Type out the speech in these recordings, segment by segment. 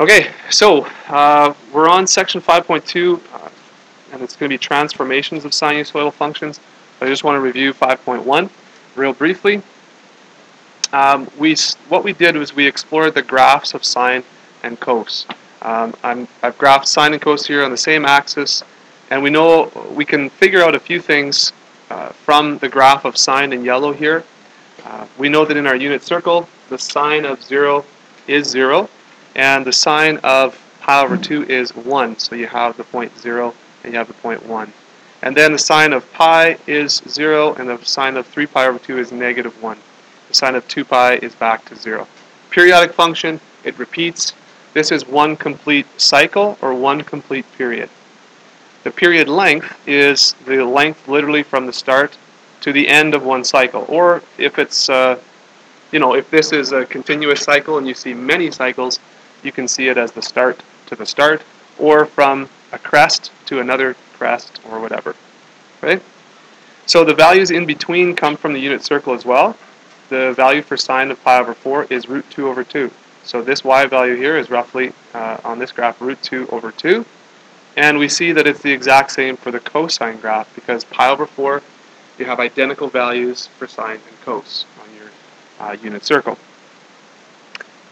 Okay, so uh, we're on section 5.2, uh, and it's going to be transformations of sinusoidal functions. I just want to review 5.1 real briefly. Um, we what we did was we explored the graphs of sine and cos. Um, i have graphed sine and cos here on the same axis, and we know we can figure out a few things uh, from the graph of sine in yellow here. Uh, we know that in our unit circle, the sine of 0 is 0, and the sine of pi over 2 is 1. So you have the point 0 and you have the point 1. And then the sine of pi is 0, and the sine of 3 pi over 2 is negative 1. The sine of 2 pi is back to 0. Periodic function, it repeats. This is one complete cycle or one complete period. The period length is the length literally from the start to the end of one cycle. Or if it's, uh, you know, if this is a continuous cycle and you see many cycles, you can see it as the start to the start, or from a crest to another crest, or whatever. Right? So the values in between come from the unit circle as well. The value for sine of pi over 4 is root 2 over 2. So this y value here is roughly, uh, on this graph, root 2 over 2. And we see that it's the exact same for the cosine graph because pi over 4, you have identical values for sine and cos on your uh, unit circle.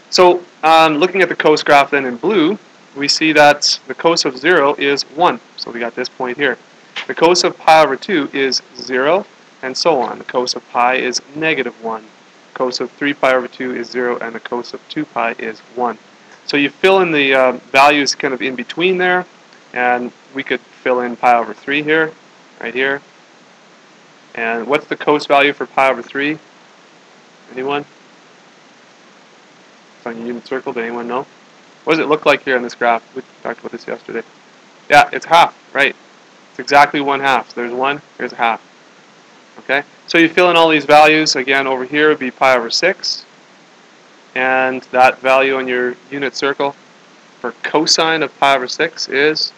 So um, looking at the cos graph then in blue, we see that the cos of 0 is 1. So we got this point here. The cos of pi over 2 is 0, and so on. The cos of pi is negative 1. Cos of 3 pi over 2 is 0, and the cos of 2 pi is 1. So you fill in the uh, values kind of in between there, and we could fill in pi over 3 here, right here. And what's the cos value for pi over 3? Anyone? On your unit circle? Did anyone know? What does it look like here on this graph? We talked about this yesterday. Yeah, it's half, right. It's exactly one half. So there's one, here's a half. Okay, so you fill in all these values. Again, over here would be pi over 6. And that value on your unit circle for cosine of pi over 6 is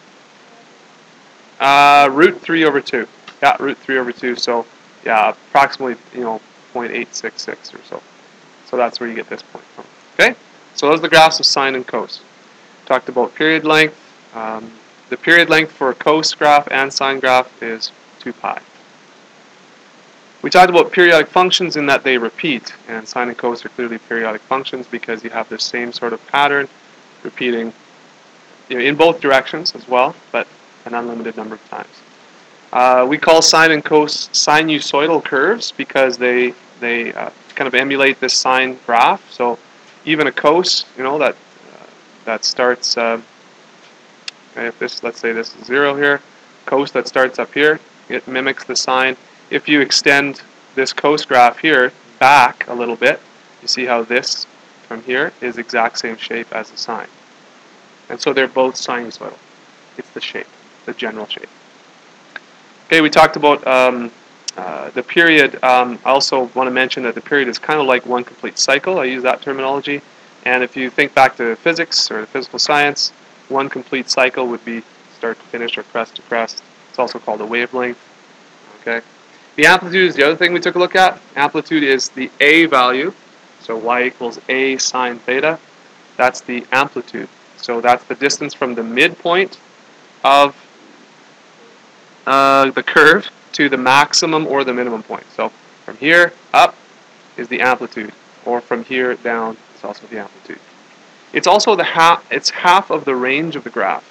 uh, root 3 over 2. Yeah, root 3 over 2. So, yeah, approximately, you know, 0.866 or so. So that's where you get this point from. Okay, so those are the graphs of sine and cos. Talked about period length. Um, the period length for a cos graph and sine graph is 2 pi. We talked about periodic functions in that they repeat, and sine and cos are clearly periodic functions because you have the same sort of pattern repeating you know, in both directions as well, but an unlimited number of times. Uh, we call sine and cos sinusoidal curves because they they uh, kind of emulate this sine graph. So even a cos, you know, that uh, that starts, uh, if this, let's say this is 0 here, cos that starts up here, it mimics the sine. If you extend this cos graph here back a little bit, you see how this from here is exact same shape as the sine. And so they're both sinusoidal. It's the shape, the general shape. Okay, we talked about um, uh, the period, um, I also want to mention that the period is kind of like one complete cycle. I use that terminology. And if you think back to physics or physical science, one complete cycle would be start to finish or crest to crest. It's also called a wavelength. Okay. The amplitude is the other thing we took a look at. Amplitude is the A value. So y equals A sine theta. That's the amplitude. So that's the distance from the midpoint of uh, the curve to the maximum or the minimum point. So from here up is the amplitude, or from here down is also the amplitude. It's also the half, it's half of the range of the graph.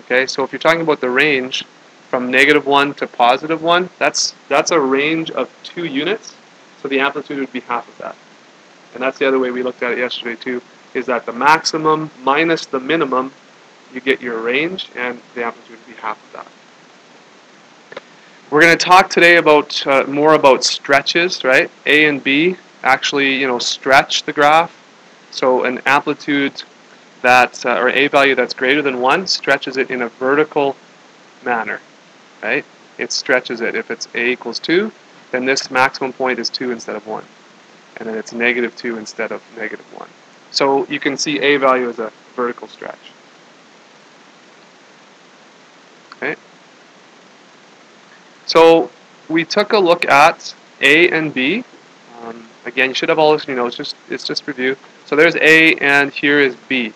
Okay, so if you're talking about the range from negative 1 to positive 1, that's, that's a range of 2 units, so the amplitude would be half of that. And that's the other way we looked at it yesterday too, is that the maximum minus the minimum, you get your range, and the amplitude would be half of that. We're going to talk today about uh, more about stretches, right? A and B actually, you know, stretch the graph. So an amplitude that, uh, or A value that's greater than 1 stretches it in a vertical manner, right? It stretches it. If it's A equals 2, then this maximum point is 2 instead of 1. And then it's negative 2 instead of negative 1. So you can see A value as a vertical stretch. So we took a look at A and B. Um, again, you should have all this, you know, it's just, it's just review. So there's A and here is B.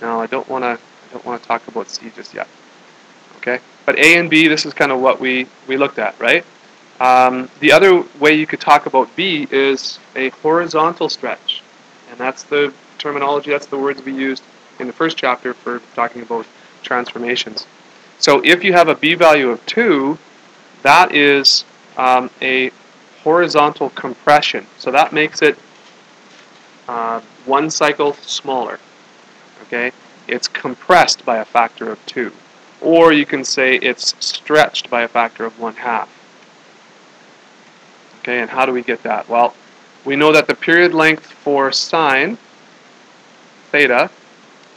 Now I don't want to I don't want to talk about C just yet. Okay, but A and B, this is kind of what we we looked at, right? Um, the other way you could talk about B is a horizontal stretch, and that's the terminology, that's the words we used in the first chapter for talking about transformations. So if you have a B value of 2, that is um, a horizontal compression. So that makes it uh, one cycle smaller. Okay, It's compressed by a factor of 2. Or you can say it's stretched by a factor of 1 half. Okay, and how do we get that? Well, we know that the period length for sine theta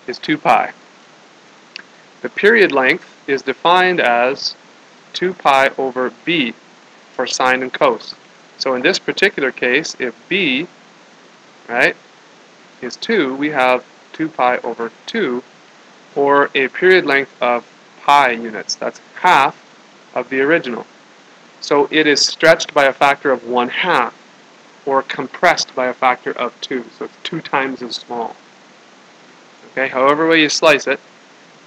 is 2 pi. The period length is defined as 2 pi over b for sine and cos. So in this particular case, if b, right, is 2, we have 2 pi over 2, or a period length of pi units. That's half of the original. So it is stretched by a factor of 1 half, or compressed by a factor of 2. So it's 2 times as small. Okay, however way you slice it,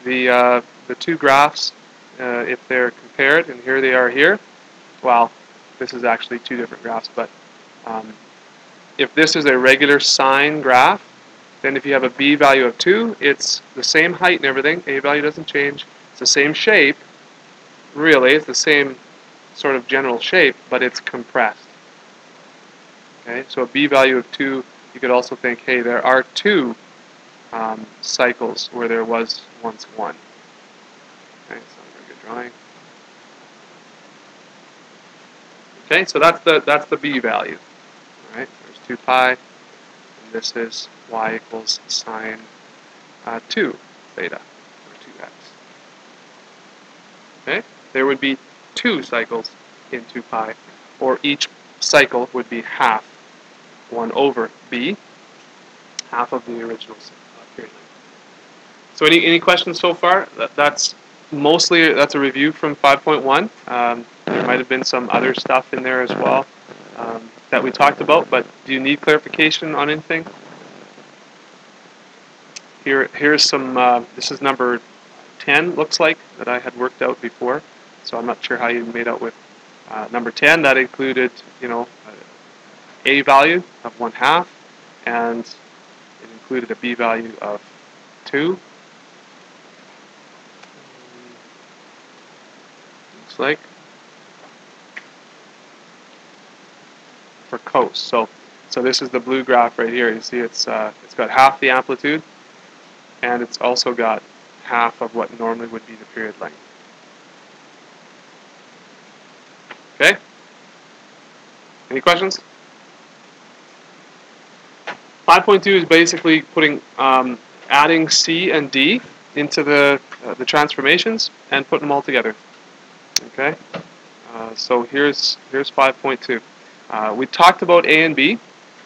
the, uh, the two graphs, uh, if they're compared, and here they are here, well, this is actually two different graphs, but um, if this is a regular sine graph, then if you have a b value of 2, it's the same height and everything, a value doesn't change, it's the same shape, really, it's the same sort of general shape, but it's compressed. Okay, so a b value of 2, you could also think, hey, there are two um, cycles where there was once one. Okay, so not a very good drawing. Okay, so that's the that's the b value. All right, there's 2 pi, and this is y equals sine uh, 2 theta, or 2x. Okay, there would be two cycles in 2 pi, or each cycle would be half 1 over b, half of the original period. so any, any questions so far? That, that's mostly, that's a review from 5.1. Um, there might have been some other stuff in there as well um, that we talked about, but do you need clarification on anything? Here, here's some, uh, this is number 10, looks like, that I had worked out before. So I'm not sure how you made out with uh, number 10. That included, you know, a value of 1 half, and it included a b value of 2, looks like. For cos. So, so this is the blue graph right here. You see it's, uh, it's got half the amplitude, and it's also got half of what normally would be the period length. Okay? Any questions? 5.2 is basically putting um, adding C and D into the uh, the transformations and putting them all together. Okay, uh, so here's here's 5.2. Uh, we talked about A and B,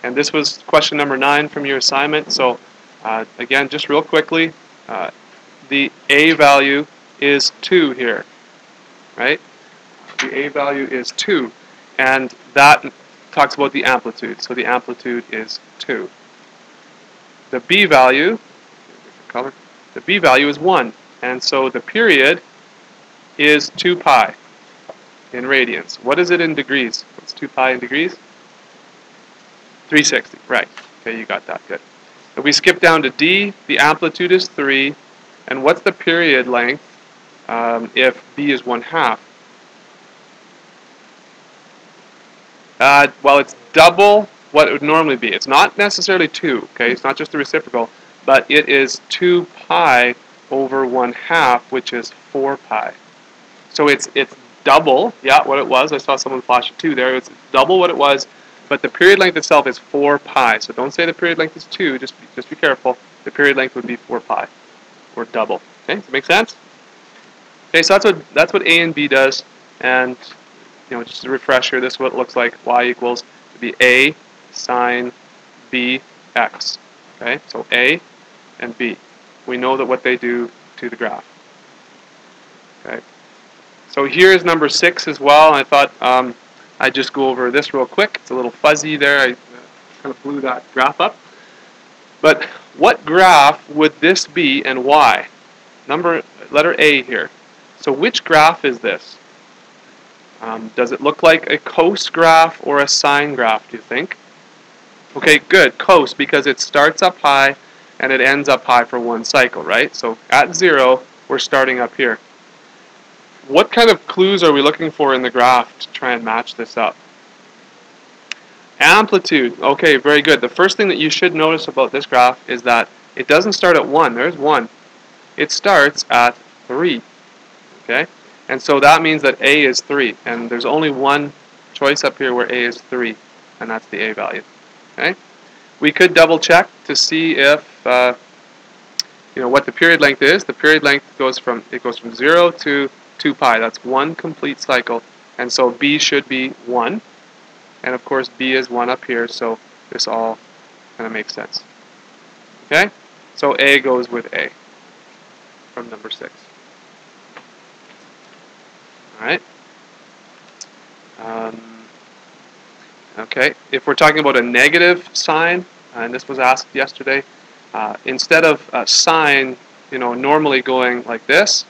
and this was question number nine from your assignment. So uh, again, just real quickly, uh, the A value is 2 here, right? The A value is 2, and that talks about the amplitude. So the amplitude is 2. The B value, color, the B value is 1, and so the period is 2 pi in radians. What is it in degrees? What's 2 pi in degrees? 360, right. Okay, you got that, good. If we skip down to D, the amplitude is 3, and what's the period length um, if B is 1 half? Uh, well, it's double what it would normally be. It's not necessarily 2, okay? It's not just the reciprocal, but it is 2 pi over 1 half, which is 4 pi. So it's it's double, yeah, what it was. I saw someone flash it too there. It's double what it was, but the period length itself is 4 pi. So don't say the period length is 2, just be, just be careful. The period length would be 4 pi, or double. Okay, does that make sense? Okay, so that's what that's what A and B does, and you know, just a refresher, this is what it looks like. Y equals to be A sine B x. Okay, so A and B. We know that what they do to the graph. Okay. So here's number six as well. I thought um, I'd just go over this real quick. It's a little fuzzy there. I uh, kind of blew that graph up. But what graph would this be and why? Number letter A here. So which graph is this? Um, does it look like a cos graph or a sine graph, do you think? Okay, good, cos, because it starts up high and it ends up high for one cycle, right? So at zero, we're starting up here. What kind of clues are we looking for in the graph to try and match this up? Amplitude. Okay, very good. The first thing that you should notice about this graph is that it doesn't start at 1. There's 1. It starts at 3. Okay? And so that means that A is 3. And there's only one choice up here where A is 3. And that's the A value. Okay? We could double check to see if uh, you know what the period length is. The period length goes from it goes from 0 to 2 pi. That's one complete cycle. And so B should be 1. And of course B is 1 up here, so this all kind of makes sense. Okay? So A goes with A from number 6. Alright? Um, okay, if we're talking about a negative sine, and this was asked yesterday, uh, instead of a sine, you know, normally going like this,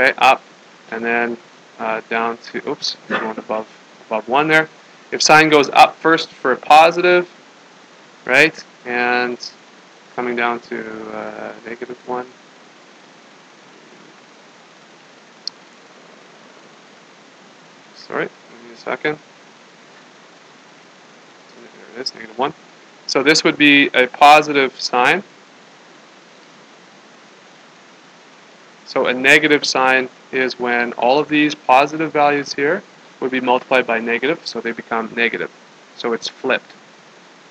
okay, up, and then uh, down to, oops, going above, above 1 there. If sine goes up first for a positive, right, and coming down to uh, negative 1, sorry, give me a second. There it is, negative 1. So this would be a positive sine. So a negative sine is when all of these positive values here would be multiplied by negative, so they become negative. So it's flipped.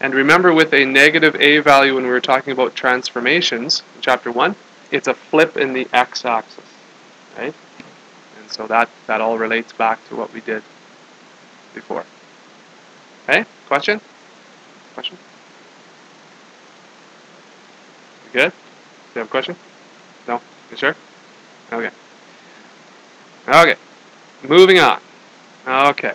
And remember with a negative a value when we were talking about transformations in chapter 1, it's a flip in the x-axis, right? And so that, that all relates back to what we did before. Okay, question? Question? You good? Do you have a question? No? You sure? Okay. Okay. Moving on. Okay.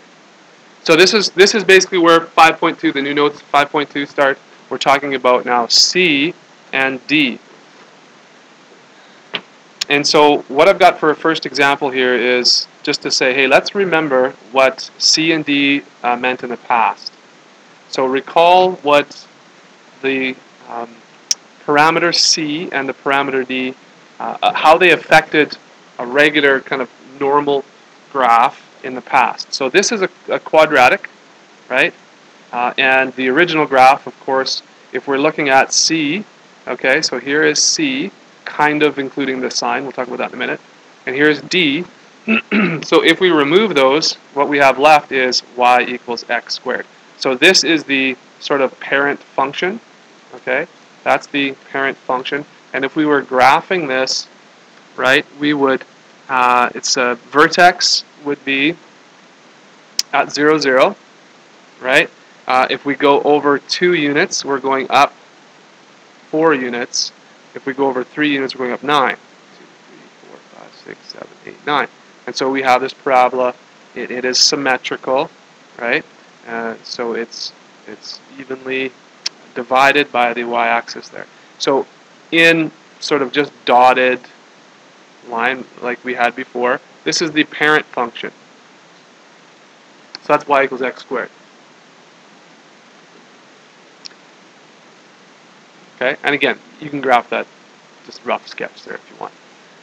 So this is this is basically where 5.2, the new notes 5.2 start. We're talking about now C and D. And so what I've got for a first example here is just to say, hey, let's remember what C and D uh, meant in the past. So recall what the um, parameter C and the parameter D uh, how they affected a regular kind of normal graph in the past. So this is a, a quadratic, right? Uh, and the original graph, of course, if we're looking at C, okay, so here is C, kind of including the sign, we'll talk about that in a minute, and here's D. so if we remove those, what we have left is y equals x squared. So this is the sort of parent function, okay? That's the parent function. And if we were graphing this, right, we would, uh, its a vertex would be at 0, 0, right? Uh, if we go over 2 units, we're going up 4 units. If we go over 3 units, we're going up 9. 2, 3, 4, 5, 6, 7, 8, 9. And so we have this parabola. It, it is symmetrical, right? Uh, so it's, it's evenly divided by the y-axis there. So in sort of just dotted line like we had before, this is the parent function. So that's y equals x squared. Okay, and again, you can graph that just rough sketch there if you want.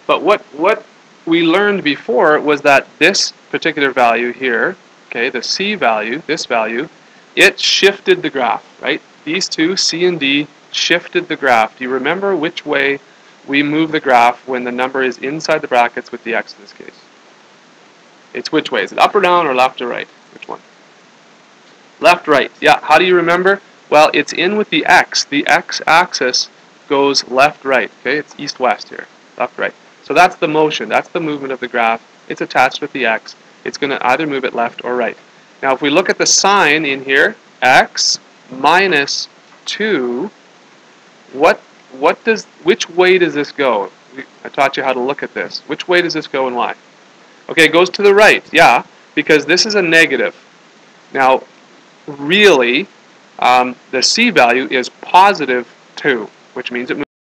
But what what we learned before was that this particular value here, okay, the c value, this value, it shifted the graph, right? These two, c and d, shifted the graph. Do you remember which way we move the graph when the number is inside the brackets with the x in this case? It's which way? Is it up or down or left or right? Which one? Left, right. Yeah, how do you remember? Well, it's in with the x. The x-axis goes left, right. Okay, it's east-west here. Left, right. So that's the motion. That's the movement of the graph. It's attached with the x. It's going to either move it left or right. Now, if we look at the sign in here, x minus 2 what what does which way does this go? I taught you how to look at this. Which way does this go and why? Okay, it goes to the right. Yeah, because this is a negative. Now, really, Um, the C value is positive 2, which means it